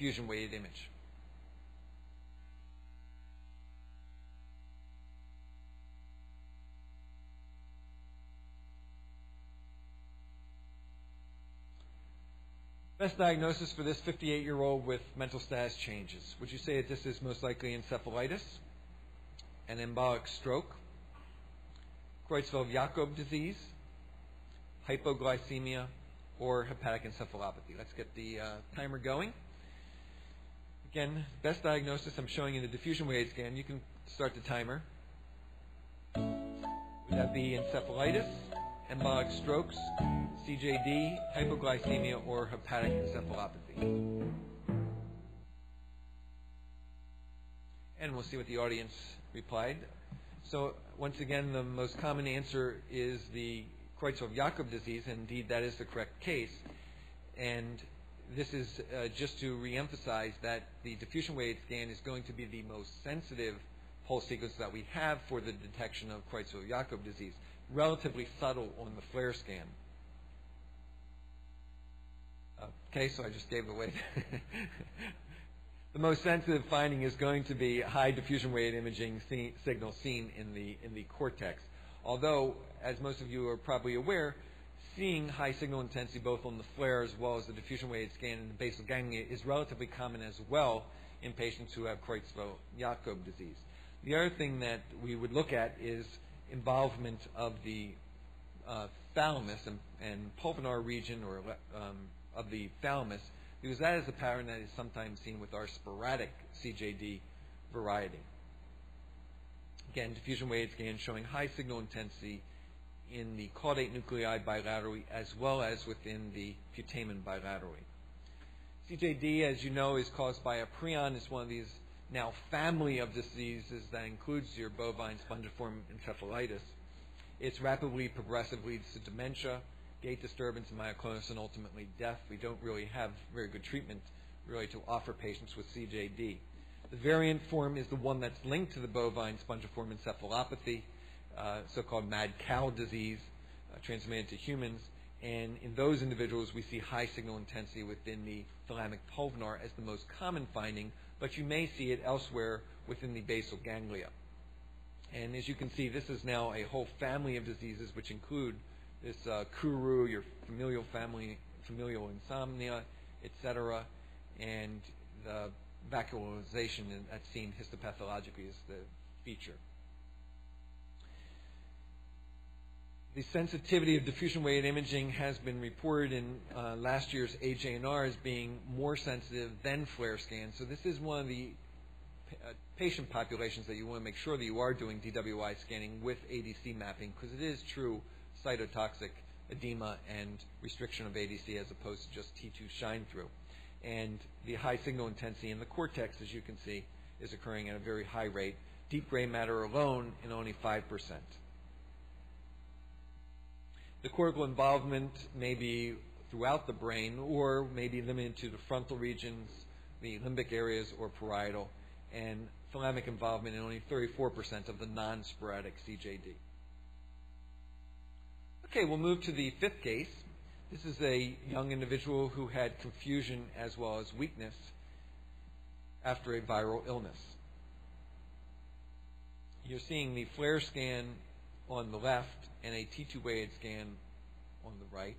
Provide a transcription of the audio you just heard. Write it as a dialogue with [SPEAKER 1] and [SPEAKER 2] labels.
[SPEAKER 1] diffusion weighted image. Best diagnosis for this 58 year old with mental status changes. Would you say that this is most likely encephalitis, an embolic stroke, Creutzfeldt Jakob disease, hypoglycemia, or hepatic encephalopathy? Let's get the uh, timer going. Again, best diagnosis I'm showing you the diffusion weighted scan. You can start the timer. Would that be encephalitis, embolic strokes, CJD, hypoglycemia, or hepatic encephalopathy. And we'll see what the audience replied. So, once again, the most common answer is the Creutzfeldt-Jakob disease. Indeed, that is the correct case. And this is uh, just to reemphasize that the diffusion weighted scan is going to be the most sensitive pulse sequence that we have for the detection of Creutzfeldt-Jakob disease. Relatively subtle on the FLAIR scan. Okay, so I just gave away. the most sensitive finding is going to be high diffusion weighted imaging see, signal seen in the in the cortex. Although, as most of you are probably aware, seeing high signal intensity both on the FLAIR as well as the diffusion weighted scan in the basal ganglia is relatively common as well in patients who have Creutzfeldt-Jakob disease. The other thing that we would look at is involvement of the uh, thalamus and, and, pulvinar region or um, of the thalamus, because that is a pattern that is sometimes seen with our sporadic CJD variety. Again, diffusion weighted scan showing high signal intensity in the caudate nuclei bilaterally as well as within the putamen bilaterally. CJD, as you know, is caused by a prion. It's one of these now family of diseases that includes your bovine spongiform encephalitis. It's rapidly progressive, leads to dementia, gait disturbance myoclonus, and ultimately death. We don't really have very good treatment really to offer patients with CJD. The variant form is the one that's linked to the bovine spongiform encephalopathy, uh, so-called mad cow disease, uh, transmitted to humans. And in those individuals, we see high signal intensity within the thalamic pulvinar as the most common finding, but you may see it elsewhere within the basal ganglia. And as you can see, this is now a whole family of diseases which include this uh, kuru, your familial family, familial insomnia, etc., and the vacuolization that's seen histopathologically is the feature. The sensitivity of diffusion weighted imaging has been reported in uh, last year's AJNR as being more sensitive than FLAIR scans. So this is one of the uh, patient populations that you want to make sure that you are doing DWI scanning with ADC mapping because it is true cytotoxic edema and restriction of ADC as opposed to just T2 shine through. And the high signal intensity in the cortex, as you can see, is occurring at a very high rate. Deep gray matter alone in only 5%. The cortical involvement may be throughout the brain or may be limited to the frontal regions, the limbic areas, or parietal, and thalamic involvement in only 34% of the non sporadic CJD. Okay, we'll move to the fifth case. This is a young individual who had confusion as well as weakness after a viral illness. You're seeing the FLAIR scan on the left and a T2 weighted scan on the right.